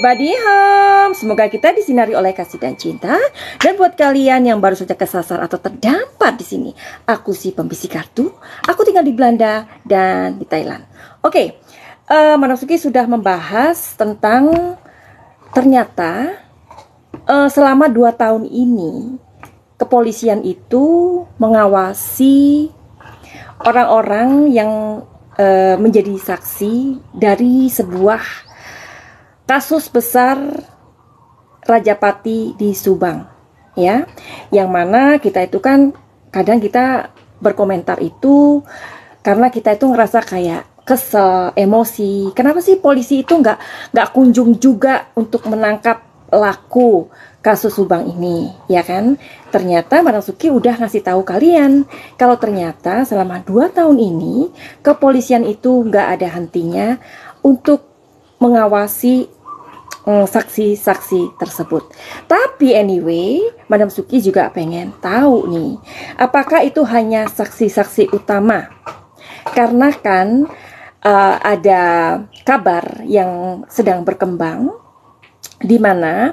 everybody home. Semoga kita disinari oleh kasih dan cinta. Dan buat kalian yang baru saja kesasar atau terdampar di sini, aku si pembisik kartu. Aku tinggal di Belanda dan di Thailand. Oke, okay, uh, eh, Manasuki sudah membahas tentang ternyata uh, selama dua tahun ini kepolisian itu mengawasi orang-orang yang uh, menjadi saksi dari sebuah kasus besar Rajapati di Subang ya. Yang mana kita itu kan kadang kita berkomentar itu karena kita itu ngerasa kayak kesel emosi. Kenapa sih polisi itu nggak nggak kunjung juga untuk menangkap laku kasus Subang ini ya kan? Ternyata Marasuki udah ngasih tahu kalian kalau ternyata selama dua tahun ini kepolisian itu nggak ada hentinya untuk mengawasi saksi-saksi tersebut. Tapi anyway, Madam Suki juga pengen tahu nih, apakah itu hanya saksi-saksi utama? Karena kan uh, ada kabar yang sedang berkembang di mana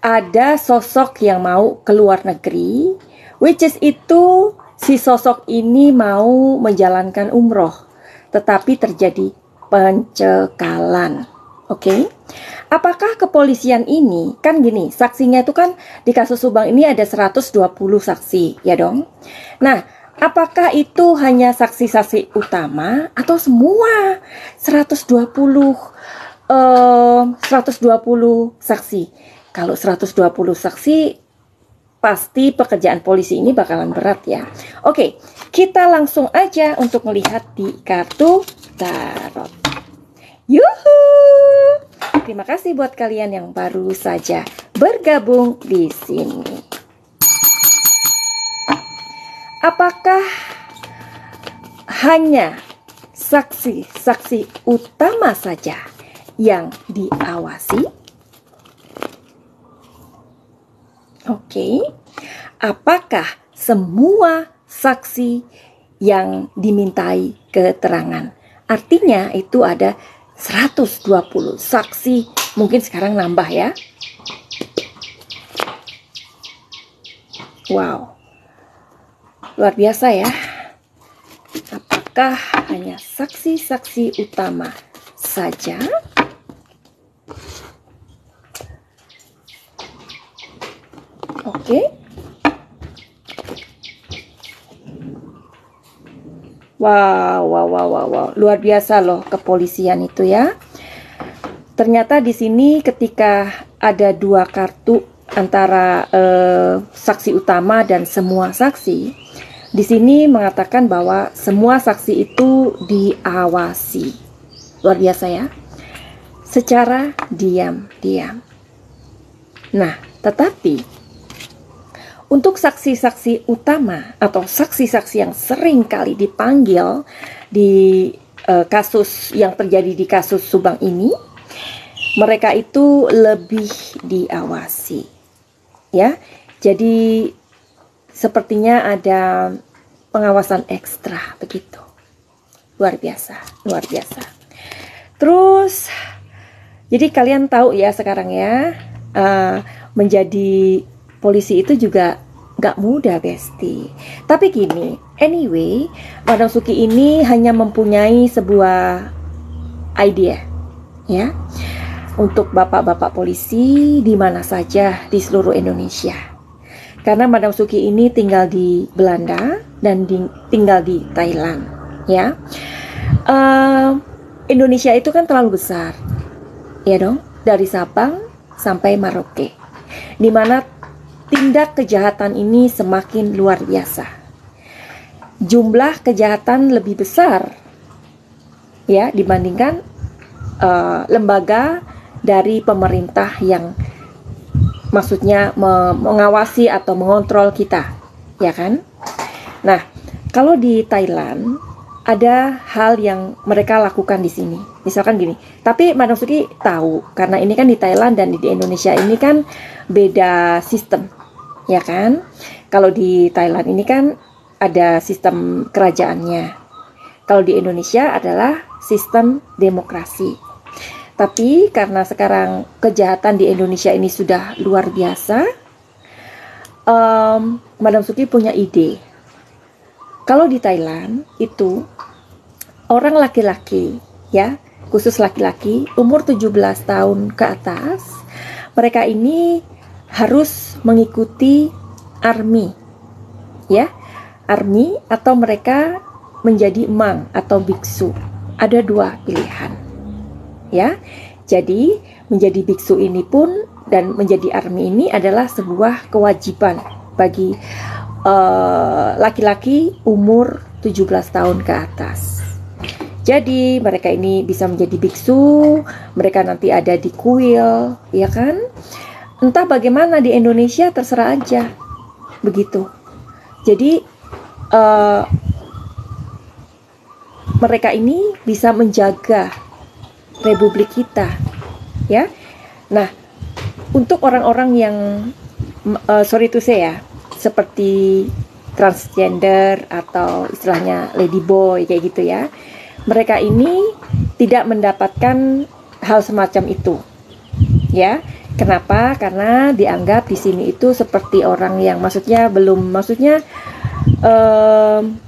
ada sosok yang mau ke luar negeri, which is itu si sosok ini mau menjalankan umroh, tetapi terjadi pencekalan. Oke. Okay? Apakah kepolisian ini kan gini, saksinya itu kan di kasus Subang ini ada 120 saksi, ya dong. Nah, apakah itu hanya saksi-saksi utama atau semua 120 eh 120 saksi? Kalau 120 saksi pasti pekerjaan polisi ini bakalan berat ya. Oke, kita langsung aja untuk melihat di kartu tarot. Yuhu! Terima kasih buat kalian yang baru saja bergabung di sini. Apakah hanya saksi-saksi utama saja yang diawasi? Oke, apakah semua saksi yang dimintai keterangan? Artinya itu ada 120 saksi mungkin sekarang nambah ya. Wow. Luar biasa ya. Apakah hanya saksi-saksi utama saja? Oke. okay. Wow, wow, wow, wow, wow, luar biasa loh kepolisian itu ya. Ternyata di sini ketika ada dua kartu antara eh, saksi utama dan semua saksi, di sini mengatakan bahwa semua saksi itu diawasi. Luar biasa ya. Secara diam-diam. Nah, tetapi untuk saksi-saksi utama atau saksi-saksi yang sering kali dipanggil di uh, kasus yang terjadi di kasus Subang ini, mereka itu lebih diawasi. Ya. Jadi sepertinya ada pengawasan ekstra begitu. Luar biasa, luar biasa. Terus jadi kalian tahu ya sekarang ya uh, menjadi polisi itu juga gak mudah Besti. Tapi gini anyway Madam Suki ini hanya mempunyai sebuah idea ya untuk bapak-bapak polisi di mana saja di seluruh Indonesia. Karena Madam Suki ini tinggal di Belanda dan di, tinggal di Thailand ya. Uh, Indonesia itu kan terlalu besar ya dong dari Sabang sampai Maroke di mana tindak kejahatan ini semakin luar biasa. Jumlah kejahatan lebih besar ya dibandingkan uh, lembaga dari pemerintah yang maksudnya me mengawasi atau mengontrol kita, ya kan? Nah, kalau di Thailand ada hal yang mereka lakukan di sini. Misalkan gini, tapi Madam Suki tahu karena ini kan di Thailand dan di Indonesia ini kan beda sistem ya kan? Kalau di Thailand ini kan ada sistem kerajaannya. Kalau di Indonesia adalah sistem demokrasi. Tapi karena sekarang kejahatan di Indonesia ini sudah luar biasa, um, Madam Suki punya ide. Kalau di Thailand itu orang laki-laki ya, khusus laki-laki umur 17 tahun ke atas, mereka ini harus mengikuti army. Ya, army atau mereka menjadi mang atau biksu. Ada dua pilihan ya. Jadi menjadi biksu ini pun dan menjadi army ini adalah sebuah kewajiban bagi eh, laki-laki uh, umur 17 tahun ke atas. Jadi mereka ini bisa menjadi biksu, mereka nanti ada di kuil, ya kan? Entah bagaimana di Indonesia terserah aja, begitu. Jadi uh, mereka ini bisa menjaga republik kita ya. Nah untuk orang-orang yang uh, sorry to say ya seperti transgender atau istilahnya lady boy kayak gitu ya mereka ini tidak mendapatkan hal semacam itu ya kenapa karena dianggap di sini itu seperti orang yang maksudnya belum maksudnya um,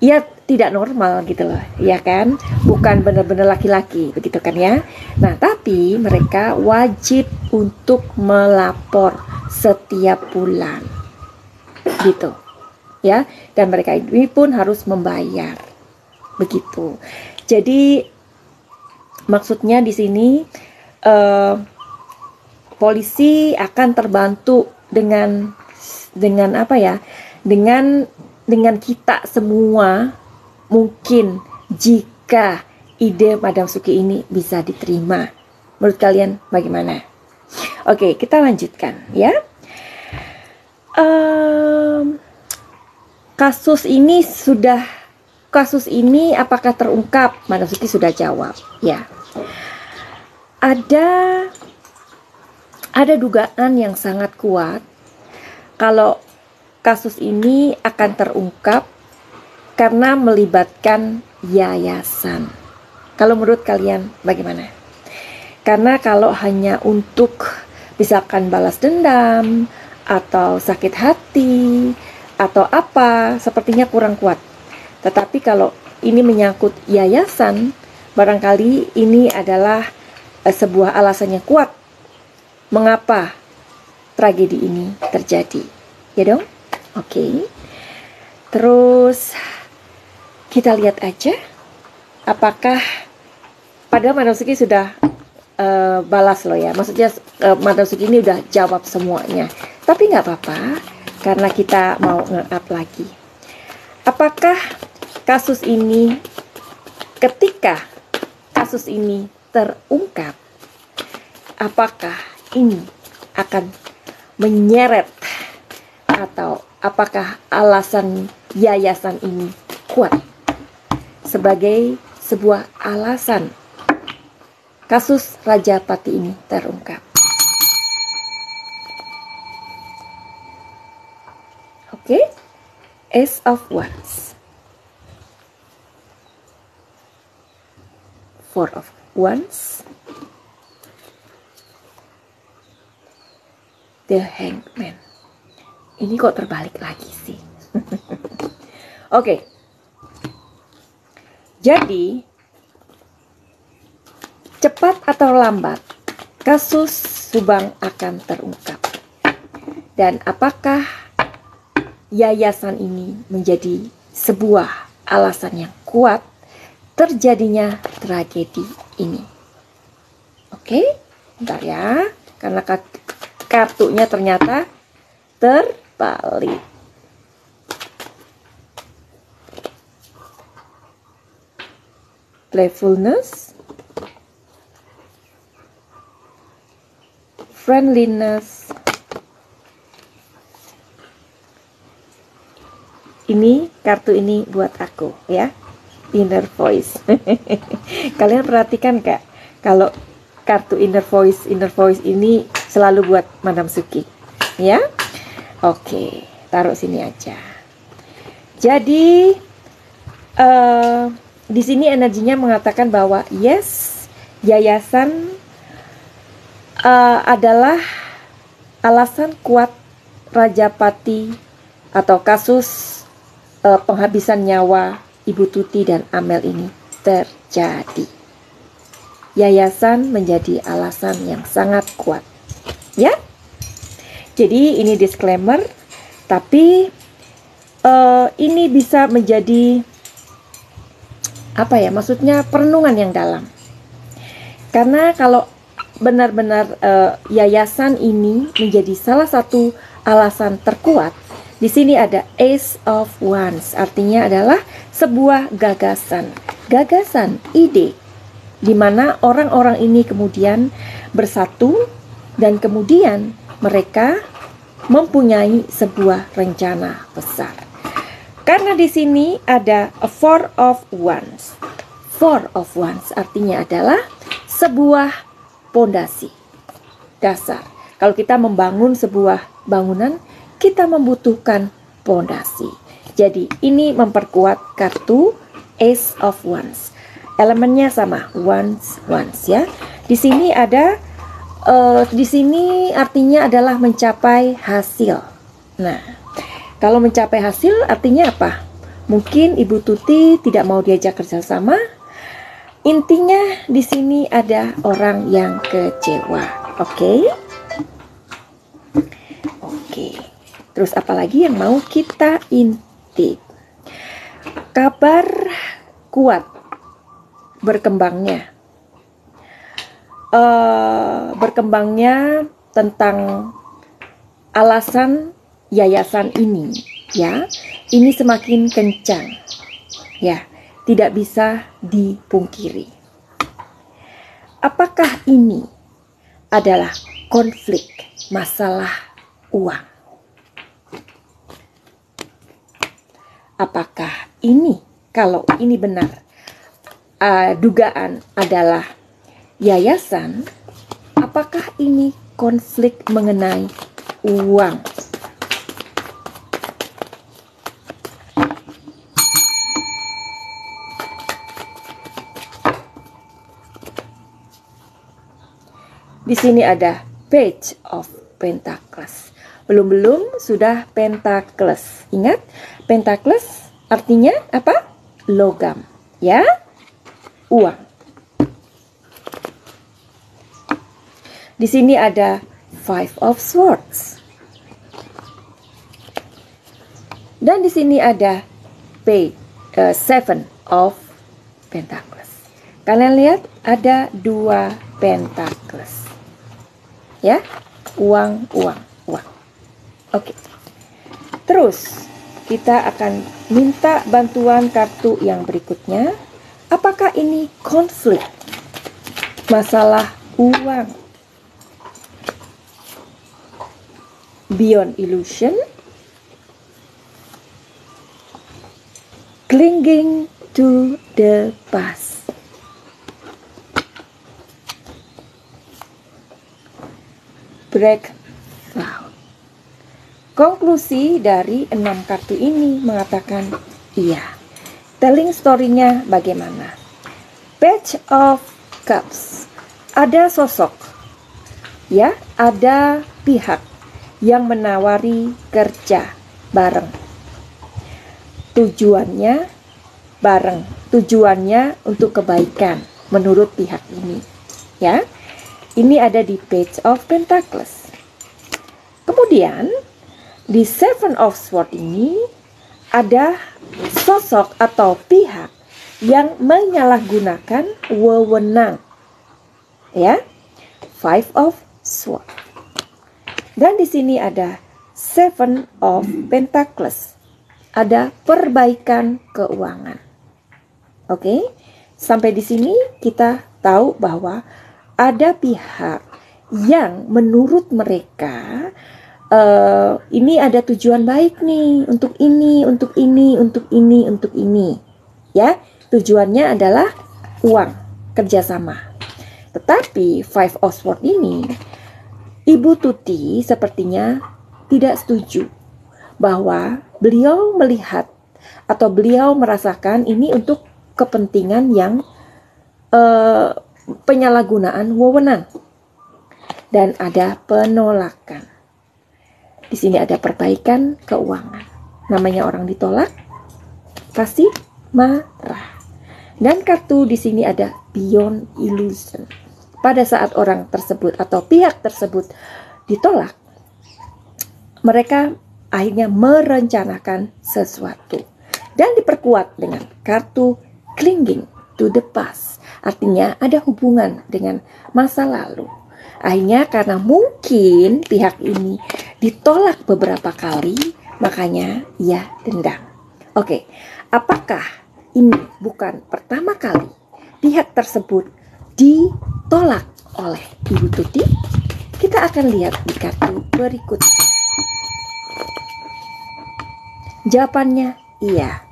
ya tidak normal gitu loh, ya kan? Bukan benar-benar laki-laki begitu kan ya. Nah, tapi mereka wajib untuk melapor setiap bulan. Gitu. Ya, dan mereka ini pun harus membayar. Begitu. Jadi maksudnya di sini eh, polisi akan terbantu dengan dengan apa ya? Dengan dengan kita semua mungkin jika ide Madam Suki ini bisa diterima. Menurut kalian bagaimana? Oke, kita lanjutkan ya. Um, kasus ini sudah kasus ini apakah terungkap? Madam Suki sudah jawab, ya. Ada ada dugaan yang sangat kuat kalau kasus ini akan terungkap karena melibatkan yayasan. Kalau menurut kalian bagaimana? Karena kalau hanya untuk misalkan balas dendam atau sakit hati atau apa, sepertinya kurang kuat. Tetapi kalau ini menyangkut yayasan, barangkali ini adalah eh, sebuah alasan yang kuat mengapa tragedi ini terjadi. Ya dong? Oke. Terus kita lihat aja apakah padahal Madasuki sudah uh, balas loh ya maksudnya uh, ini udah jawab semuanya tapi nggak apa-apa karena kita mau nge-up lagi apakah kasus ini ketika kasus ini terungkap apakah ini akan menyeret atau apakah alasan yayasan ini kuat sebagai sebuah alasan kasus Raja Pati ini terungkap. Oke, okay? Ace of Wands, Four of Wands, The Hangman. Ini kok terbalik lagi sih? Oke, okay. Jadi, cepat atau lambat, kasus Subang akan terungkap. Dan apakah yayasan ini menjadi sebuah alasan yang kuat terjadinya tragedi ini? Oke, bentar ya, karena kartunya ternyata terbalik. playfulness, friendliness. Ini kartu ini buat aku ya, inner voice. Kalian perhatikan kak, kalau kartu inner voice, inner voice ini selalu buat Madam Suki, ya. Oke, taruh sini aja. Jadi, uh, di sini energinya mengatakan bahwa yes, yayasan uh, adalah alasan kuat Rajapati atau kasus uh, penghabisan nyawa Ibu Tuti dan Amel ini terjadi. Yayasan menjadi alasan yang sangat kuat. Ya. Jadi ini disclaimer tapi uh, ini bisa menjadi apa ya? Maksudnya perenungan yang dalam. Karena kalau benar-benar uh, yayasan ini menjadi salah satu alasan terkuat, di sini ada Ace of Wands, artinya adalah sebuah gagasan, gagasan, ide, di mana orang-orang ini kemudian bersatu dan kemudian mereka mempunyai sebuah rencana besar. Karena di sini ada a four of wands. Four of wands artinya adalah sebuah pondasi dasar. Kalau kita membangun sebuah bangunan, kita membutuhkan pondasi. Jadi ini memperkuat kartu Ace of Wands. Elemennya sama, wands, wands ya. Di sini ada uh, di sini artinya adalah mencapai hasil. Nah, kalau mencapai hasil artinya apa? Mungkin Ibu Tuti tidak mau diajak kerjasama. Intinya di sini ada orang yang kecewa. Oke? Okay? Oke. Okay. Terus apalagi yang mau kita intip? Kabar kuat berkembangnya uh, berkembangnya tentang alasan yayasan ini ya. Ini semakin kencang ya. Tidak bisa dipungkiri. Apakah ini adalah konflik masalah uang? Apakah ini kalau ini benar uh, dugaan adalah yayasan, apakah ini konflik mengenai uang? Di sini ada page of Pentacles. Belum-belum sudah Pentacles. Ingat, Pentacles artinya apa? Logam, ya? Uang. Di sini ada Five of Swords. Dan di sini ada Page, uh, Seven of Pentacles. Kalian lihat ada dua Pentacles. Ya, uang, uang, uang. Oke. Terus kita akan minta bantuan kartu yang berikutnya. Apakah ini konflik? Masalah uang beyond illusion, clinging to the past. Break out. Konklusi dari enam kartu ini mengatakan iya. Telling story-nya bagaimana? Page of Cups. Ada sosok. Ya, ada pihak yang menawari kerja bareng. Tujuannya bareng, tujuannya untuk kebaikan menurut pihak ini. Ya. Ini ada di page of Pentacles. Kemudian di Seven of Swords ini ada sosok atau pihak yang menyalahgunakan wewenang. Ya. Five of Swords. Dan di sini ada Seven of Pentacles. Ada perbaikan keuangan. Oke, sampai di sini kita tahu bahwa ada pihak yang menurut mereka uh, ini ada tujuan baik nih untuk ini, untuk ini, untuk ini, untuk ini. Ya, tujuannya adalah uang kerjasama. Tetapi Five of Swords ini Ibu Tuti sepertinya tidak setuju bahwa beliau melihat atau beliau merasakan ini untuk kepentingan yang uh, penyalahgunaan wewenang dan ada penolakan. Di sini ada perbaikan keuangan. Namanya orang ditolak pasti marah. Dan kartu di sini ada beyond illusion. Pada saat orang tersebut atau pihak tersebut ditolak, mereka akhirnya merencanakan sesuatu dan diperkuat dengan kartu clinging to the past. Artinya ada hubungan dengan masa lalu. Akhirnya karena mungkin pihak ini ditolak beberapa kali, makanya ia dendam. Oke, apakah ini bukan pertama kali pihak tersebut ditolak oleh Ibu Tuti? Kita akan lihat di kartu berikutnya. Jawabannya iya.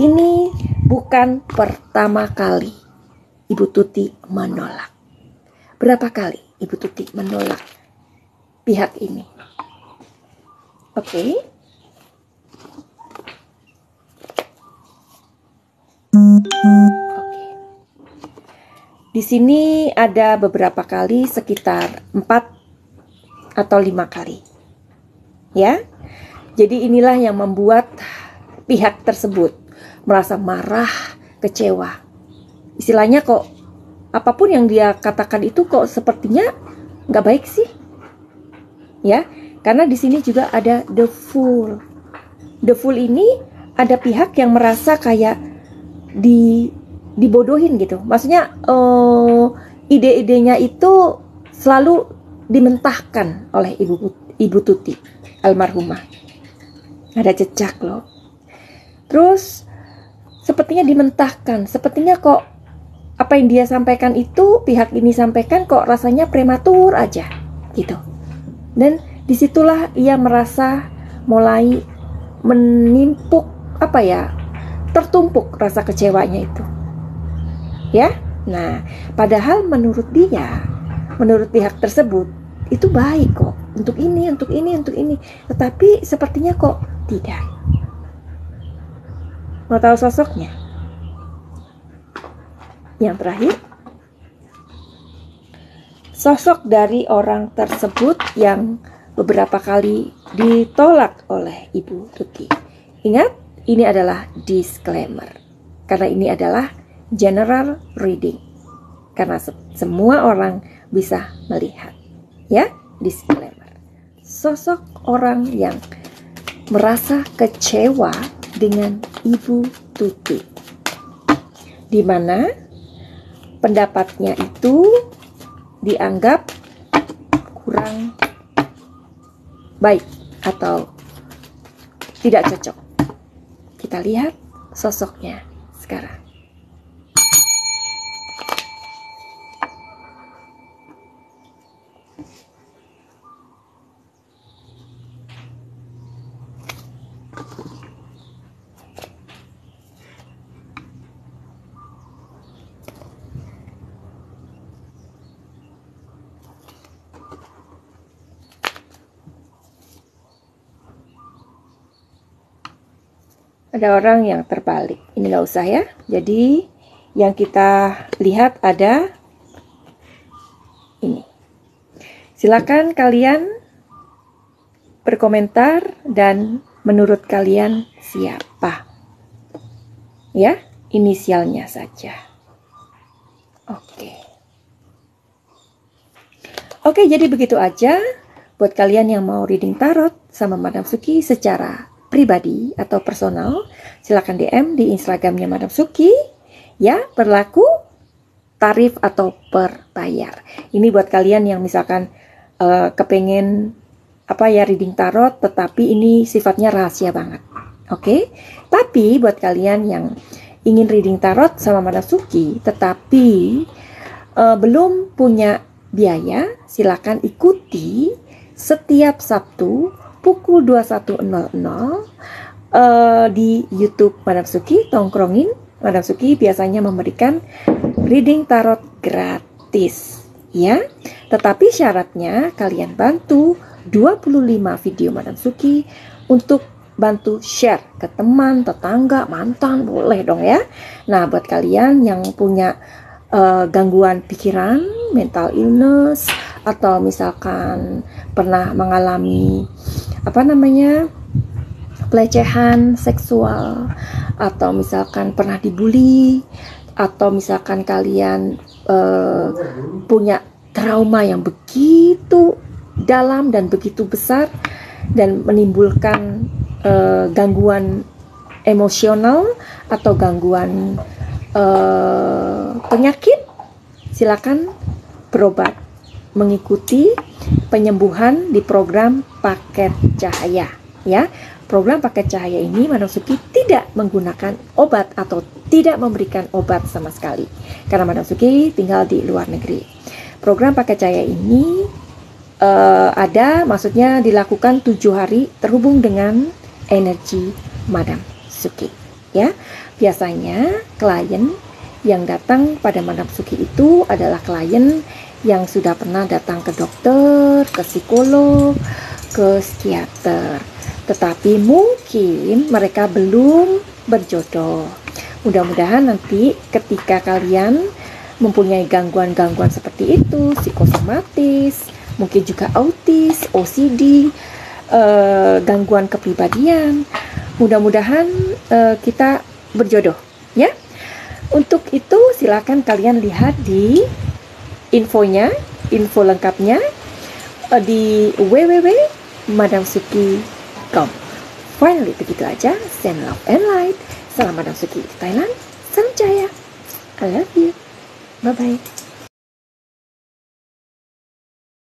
Ini bukan pertama kali Ibu Tuti menolak. Berapa kali Ibu Tuti menolak pihak ini? Oke. Okay. Oke. Di sini ada beberapa kali sekitar 4 atau lima kali. Ya. Jadi inilah yang membuat pihak tersebut merasa marah, kecewa. Istilahnya kok apa pun yang dia katakan itu kok sepertinya nggak baik sih, ya? Karena di sini juga ada the fool. The fool ini ada pihak yang merasa kayak di dibodohin gitu. Maksudnya uh, ide-idenya itu selalu dimentahkan oleh ibu ibu Tuti almarhumah. Ada jejak loh. Terus sepertinya dimentahkan, sepertinya kok apa yang dia sampaikan itu pihak ini sampaikan kok rasanya prematur aja gitu. Dan di situlah ia merasa mulai menimpuk apa ya tertumpuk rasa kecewanya itu. Ya, nah padahal menurut dia, menurut pihak tersebut itu baik kok untuk ini, untuk ini, untuk ini. Tetapi sepertinya kok tidak. Mau tahu sosoknya? Yang terakhir, sosok dari orang tersebut yang beberapa kali ditolak oleh Ibu Tuti. Ingat, ini adalah disclaimer. Karena ini adalah general reading. Karena se semua orang bisa melihat. Ya, disclaimer. Sosok orang yang merasa kecewa dengan Ibu Tuti. Di mana pendapatnya itu dianggap kurang baik atau tidak cocok. Kita lihat sosoknya sekarang. Ada orang yang terbalik. Ini nggak usah ya. Jadi yang kita lihat ada ini. Silakan kalian berkomentar dan menurut kalian siapa? Ya, inisialnya saja. Oke. Oke, jadi begitu aja buat kalian yang mau reading tarot sama Madam Suki secara pribadi atau personal, silakan DM di Instagramnya Madam Suki. Ya, berlaku tarif atau per bayar. Ini buat kalian yang misalkan uh, kepengen apa ya reading tarot, tetapi ini sifatnya rahasia banget. Oke, okay? tapi buat kalian yang ingin reading tarot sama Madam Suki, tetapi uh, belum punya biaya, silakan ikuti setiap Sabtu pukul 21.00 uh, di YouTube Madam Suki tongkrongin Madam Suki biasanya memberikan reading tarot gratis ya. Tetapi syaratnya kalian bantu 25 video Madam Suki untuk bantu share ke teman, tetangga, mantan, boleh dong ya. Nah, buat kalian yang punya uh, gangguan pikiran, mental illness, atau misalkan pernah mengalami apa namanya? Pelecehan seksual. Atau misalkan pernah dibully. Atau misalkan kalian uh, punya trauma yang begitu dalam dan begitu besar dan menimbulkan uh, gangguan emosional atau gangguan uh, penyakit silakan berobat mengikuti penyembuhan di program paket cahaya ya. Program paket cahaya ini Madam Suki tidak menggunakan obat atau tidak memberikan obat sama sekali karena Madam Suki tinggal di luar negeri. Program paket cahaya ini uh, ada maksudnya dilakukan tujuh hari terhubung dengan energi Madam Suki ya. Biasanya klien yang datang pada Madam Suki itu adalah klien yang sudah pernah datang ke dokter, ke psikolog, ke psikiater. Tetapi mungkin mereka belum berjodoh. Mudah-mudahan nanti ketika kalian mempunyai gangguan-gangguan seperti itu, psikosomatis, mungkin juga autis, OCD, eh, gangguan kepribadian, mudah-mudahan eh, kita berjodoh, ya. Untuk itu silakan kalian lihat di infonya, info lengkapnya uh, di www.madamsuki.com. Finally, begitu aja. Send love and light. Salam Madam Suki Thailand. Salam jaya. I love you. Bye-bye.